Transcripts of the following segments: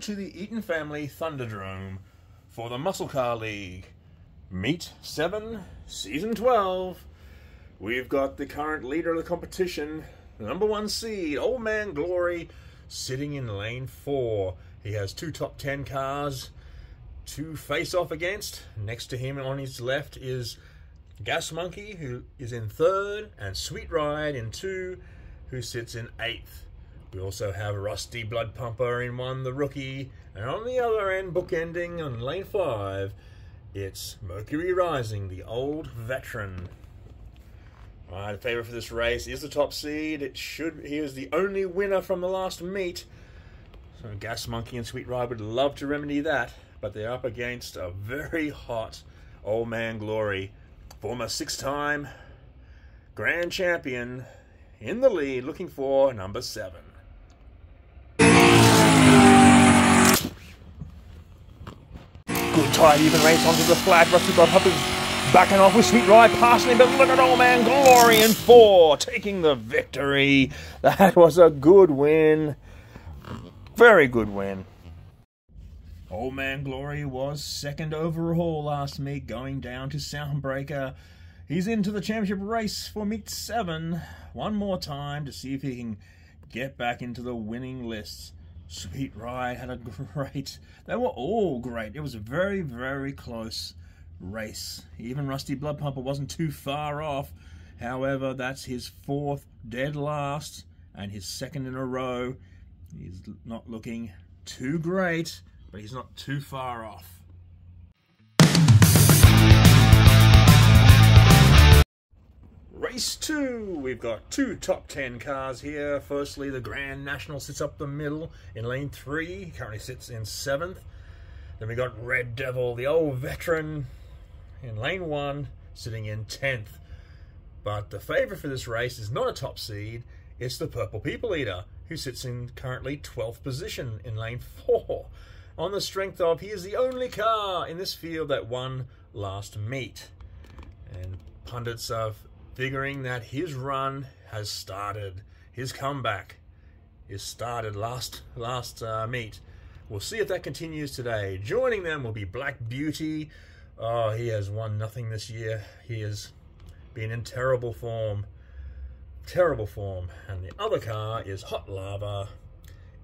to the Eaton Family Thunderdrome for the Muscle Car League. Meet 7, Season 12. We've got the current leader of the competition, number one seed, Old Man Glory, sitting in lane 4. He has two top 10 cars to face off against. Next to him on his left is Gas Monkey, who is in third, and Sweet Ride in two, who sits in eighth. We also have Rusty Blood Pumper in one, the rookie, and on the other end, bookending on lane five, it's Mercury Rising, the old veteran. Alright, the favourite for this race is the top seed. It should he is the only winner from the last meet. So Gas Monkey and Sweet Ride would love to remedy that, but they're up against a very hot old man glory. Former six-time grand champion in the lead, looking for number seven. Tight, even race onto the flag. Rusty Blood Pumper's backing off with Sweet Ride passing him, but look at Old Man Glory in four, taking the victory. That was a good win. Very good win. Old Man Glory was second overall last meet, going down to Soundbreaker. He's into the championship race for meet seven. One more time to see if he can get back into the winning lists. Sweet Ride had a great. They were all great. It was a very, very close race. Even Rusty Blood Pumper wasn't too far off. However, that's his fourth dead last and his second in a row. He's not looking too great, but he's not too far off. Race 2. We've got two top 10 cars here. Firstly, the Grand National sits up the middle in lane 3. Currently sits in 7th. Then we got Red Devil, the old veteran, in lane 1, sitting in 10th. But the favourite for this race is not a top seed. It's the Purple People Eater, who sits in currently 12th position in lane 4. On the strength of he is the only car in this field that won last meet. And pundits have figuring that his run has started. His comeback is started last last uh, meet. We'll see if that continues today. Joining them will be Black Beauty. Oh, he has won nothing this year. He has been in terrible form. Terrible form. And the other car is Hot Lava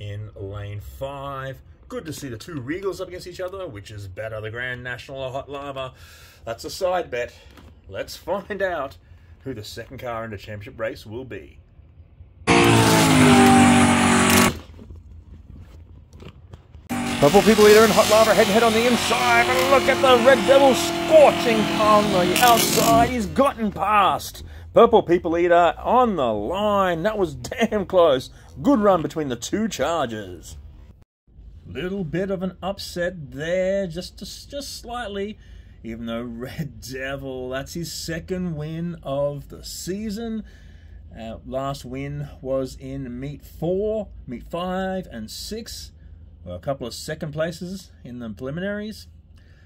in lane 5. Good to see the two Regals up against each other. Which is better, the Grand National or Hot Lava? That's a side bet. Let's find out who the second car in the championship race will be. Purple People Eater and Hot Lava head to head on the inside, and look at the Red Devil scorching on the outside. He's gotten past. Purple People Eater on the line. That was damn close. Good run between the two charges. Little bit of an upset there, just just slightly even though Red Devil, that's his second win of the season. Uh, last win was in meet four, meet five, and six. Well, a couple of second places in the preliminaries.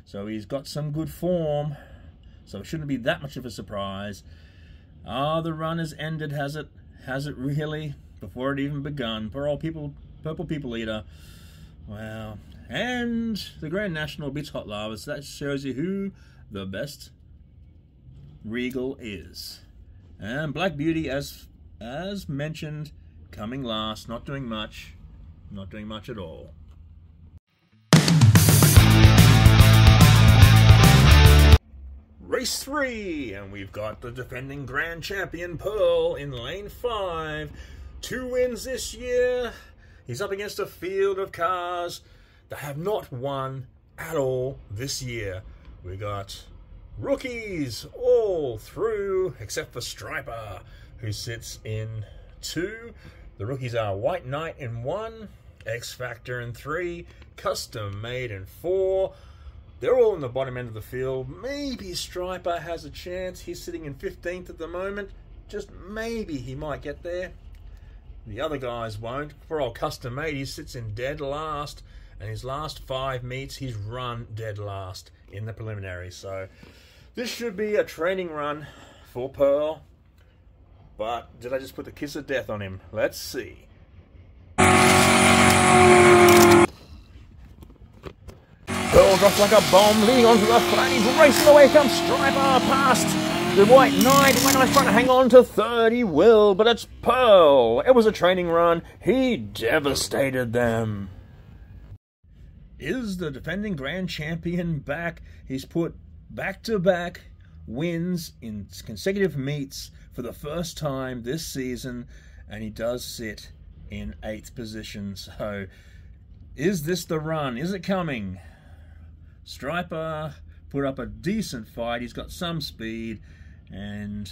So he's got some good form. So it shouldn't be that much of a surprise. Ah, the run has ended, has it? Has it really? Before it even begun. Poor old people, Purple People Eater. Well, and the Grand National beats Hot Lava, so that shows you who the best Regal is. And Black Beauty, as as mentioned, coming last, not doing much, not doing much at all. Race 3, and we've got the defending grand champion Pearl in lane 5. Two wins this year. He's up against a field of cars that have not won at all this year. We got rookies all through, except for Striper, who sits in two. The rookies are White Knight in one, X Factor in three, Custom Made in four. They're all in the bottom end of the field. Maybe Striper has a chance. He's sitting in 15th at the moment. Just maybe he might get there. The other guys won't. For old Custom Made, he sits in dead last and his last five meets, he's run dead last in the preliminary. So this should be a training run for Pearl. But did I just put the kiss of death on him? Let's see. Pearl drops like a bomb, leading onto the. He's racing away. Comes Striper past the White Knight. White Knight's trying to hang on to third. He will, but it's Pearl. It was a training run. He devastated them. Is the defending grand champion back? He's put back to back wins in consecutive meets for the first time this season, and he does sit in eighth position. So, is this the run? Is it coming? Striper put up a decent fight. He's got some speed, and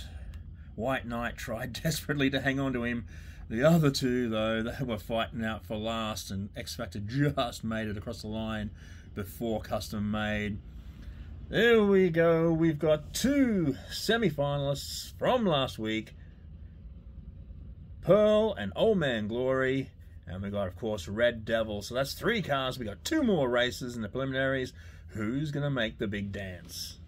White Knight tried desperately to hang on to him. The other two, though, they were fighting out for last, and X Factor just made it across the line before Custom Made. There we go. We've got two semi-finalists from last week. Pearl and Old Man Glory. And we got, of course, Red Devil. So that's three cars. We got two more races in the preliminaries. Who's going to make the big dance?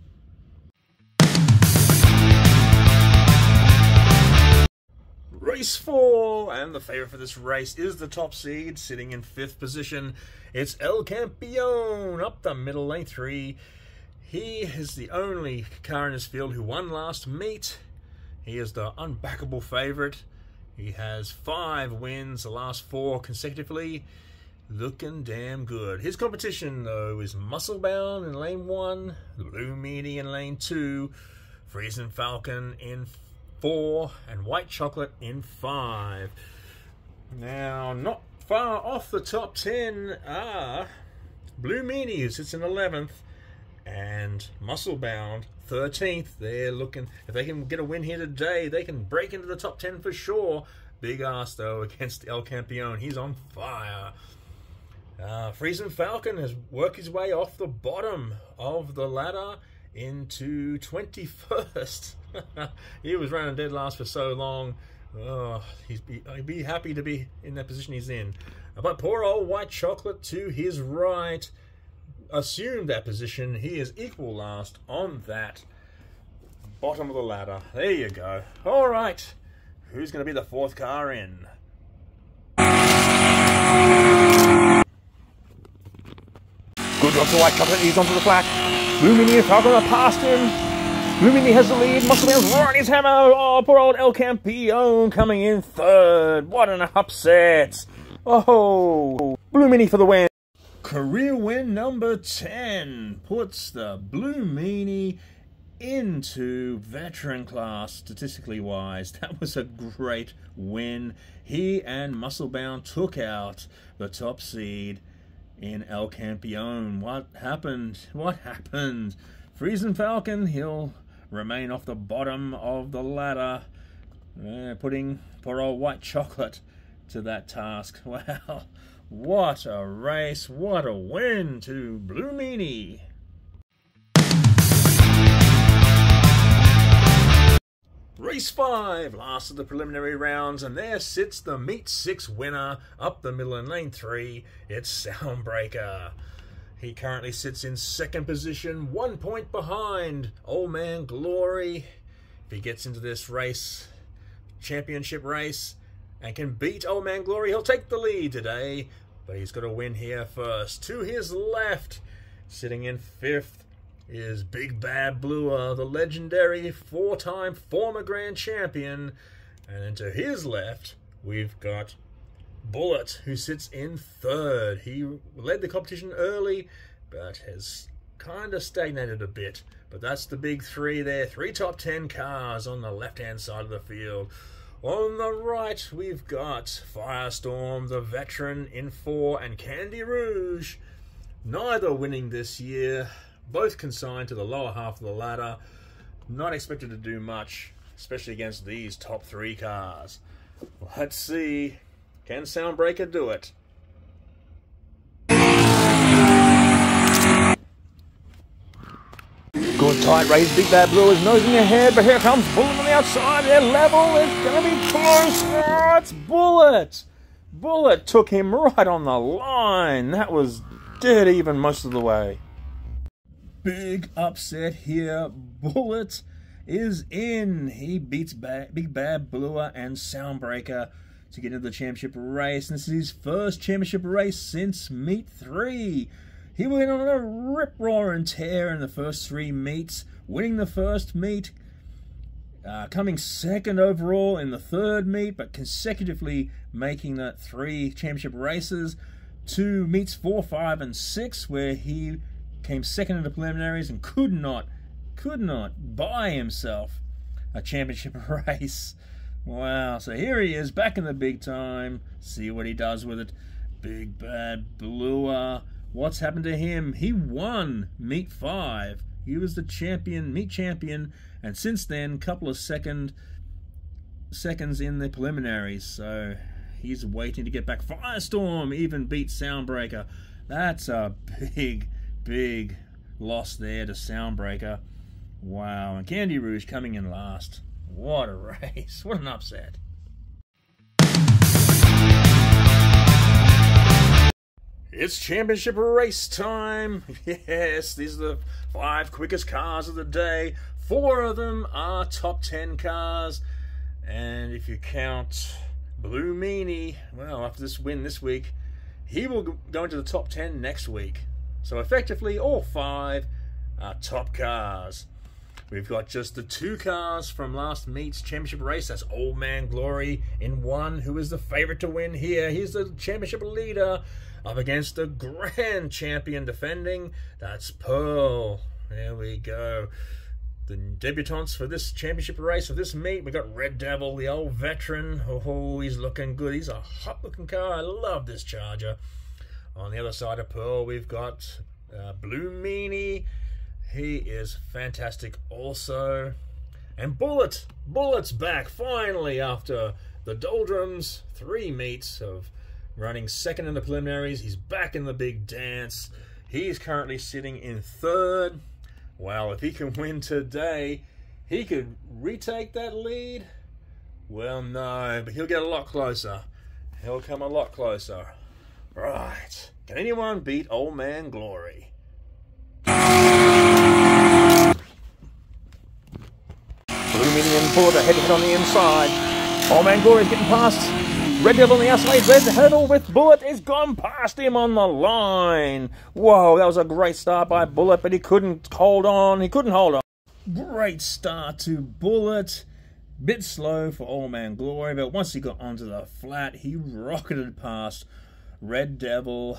Race 4, and the favourite for this race is the top seed, sitting in 5th position. It's El Campeon, up the middle, lane 3. He is the only car in his field who won last meet. He is the unbackable favourite. He has five wins, the last four consecutively. Looking damn good. His competition, though, is Musclebound in lane one, Blue Meanie in lane two, Freezing Falcon in four, and White Chocolate in five. Now, not far off the top ten are Blue Meanie, it's in 11th, and Musclebound 13th. They're looking, if they can get a win here today, they can break into the top 10 for sure. Big ass though against El Campeon. He's on fire. Uh, Freezing Falcon has worked his way off the bottom of the ladder into 21st. he was running dead last for so long. Oh, he'd be, he'd be happy to be in that position he's in. But poor old White Chocolate to his right assumed that position. He is equal last on that bottom of the ladder. There you go. All right. Who's going to be the fourth car in? Good job to White Chocolate. He's onto the flat. Blue Meanie and Falcon are past him. Blue Meanie has the lead. Muscleman's right his hammer. Oh, poor old El Campeon coming in third. What an upset. Oh, Blue Meanie for the win. Career win number 10 puts the Blue Meanie into veteran class, statistically wise. That was a great win. He and Musclebound took out the top seed in El Campeon. What happened? What happened? Freezing Falcon, he'll remain off the bottom of the ladder, uh, putting poor old white chocolate to that task. Well, what a race, what a win to Blue Meanie. Race 5, last of the preliminary rounds, and there sits the Meet 6 winner up the middle in lane 3. It's Soundbreaker. He currently sits in second position, one point behind Old Man Glory. If he gets into this race, championship race, and can beat Old Man Glory. He'll take the lead today, but he's got to win here first. To his left, sitting in fifth, is Big Bad Bluer, uh, the legendary four-time former grand champion. And then to his left, we've got Bullet, who sits in third. He led the competition early, but has kind of stagnated a bit. But that's the big three there. Three top ten cars on the left-hand side of the field. On the right, we've got Firestorm, the veteran in four, and Candy Rouge, neither winning this year, both consigned to the lower half of the ladder. Not expected to do much, especially against these top three cars. Let's see, can Soundbreaker do it? Good tight race. Big Bad Blue is nosing ahead, but here comes Bullet on the outside. They're level. It's to be close. Oh, it's Bullet. Bullet took him right on the line. That was dead even most of the way. Big upset here. Bullet is in. He beats Big Bad Bluer and Soundbreaker to get into the championship race. And this is his first championship race since Meet 3. He went on a rip roaring tear in the first three meets, winning the first meet, uh, coming second overall in the third meet, but consecutively making that three championship races, two meets four, five, and six, where he came second in the preliminaries and could not, could not buy himself a championship race. Wow, so here he is back in the big time. See what he does with it. Big bad Bluer. What's happened to him? He won meet five. He was the champion, meet champion, and since then, couple of second seconds in the preliminaries. So he's waiting to get back. Firestorm even beat Soundbreaker. That's a big, big loss there to Soundbreaker. Wow, and Candy Rouge coming in last. What a race. What an upset. It's championship race time. Yes, these are the five quickest cars of the day. Four of them are top 10 cars. And if you count Blue Meanie, well, after this win this week, he will go into the top 10 next week. So effectively, all five are top cars. We've got just the two cars from last meet's championship race. That's Old Man Glory in one, who is the favorite to win here. He's the championship leader up against the grand champion defending. That's Pearl. There we go. The debutantes for this championship race, for this meet, We've got Red Devil, the old veteran. Oh, he's looking good. He's a hot looking car. I love this Charger. On the other side of Pearl, we've got uh, Blue Meanie. He is fantastic also. And Bullet, Bullet's back finally after the doldrums, three meets of running second in the preliminaries. He's back in the big dance. He's currently sitting in third. Well, if he can win today, he could retake that lead. Well, no, but he'll get a lot closer. He'll come a lot closer. Right. Can anyone beat Old Man Glory? Aluminium Bullet head to head on the inside. Old Man Glory is getting past. Red Devil on the outside. Red Hurdle with Bullet is gone past him on the line. Whoa, that was a great start by Bullet, but he couldn't hold on. He couldn't hold on. Great start to Bullet. Bit slow for Old Man Glory, but once he got onto the flat, he rocketed past Red Devil,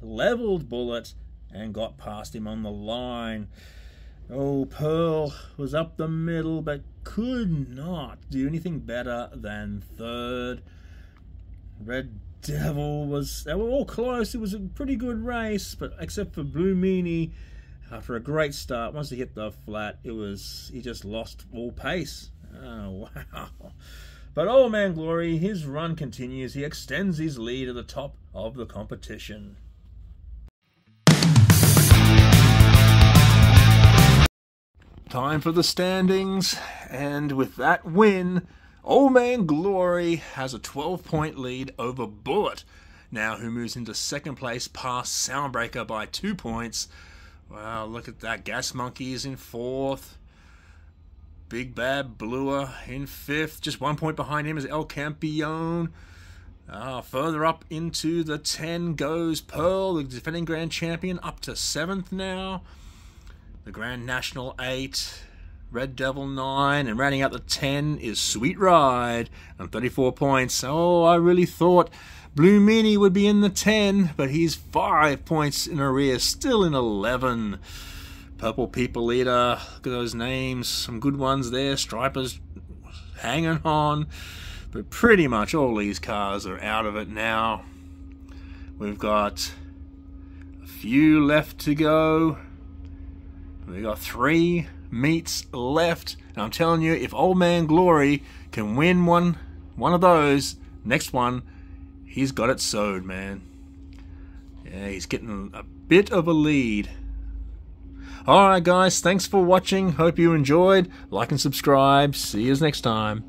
leveled Bullet, and got past him on the line. Oh, Pearl was up the middle, but could not do anything better than third. Red Devil was, they were all close. It was a pretty good race, but except for Blue Meanie, after a great start, once he hit the flat, it was, he just lost all pace. Oh, wow. But Old Man Glory, his run continues. He extends his lead at the top of the competition. Time for the standings, and with that win, Old Man Glory has a 12 point lead over Bullet, now who moves into second place past Soundbreaker by two points. Wow, look at that. Gas Monkey is in fourth. Big Bad Bluer in fifth. Just one point behind him is El Campeon. Uh, further up into the 10 goes Pearl, the defending grand champion, up to seventh now the Grand National 8, Red Devil 9, and rounding out the 10 is Sweet Ride on 34 points. Oh, I really thought Blue Meanie would be in the 10, but he's 5 points in arrears, still in 11. Purple People Eater, look at those names, some good ones there. Stripers hanging on, but pretty much all these cars are out of it now. We've got a few left to go. We got three meets left. And I'm telling you, if Old Man Glory can win one one of those, next one, he's got it sewed, man. Yeah, he's getting a bit of a lead. Alright guys, thanks for watching. Hope you enjoyed. Like and subscribe. See you next time.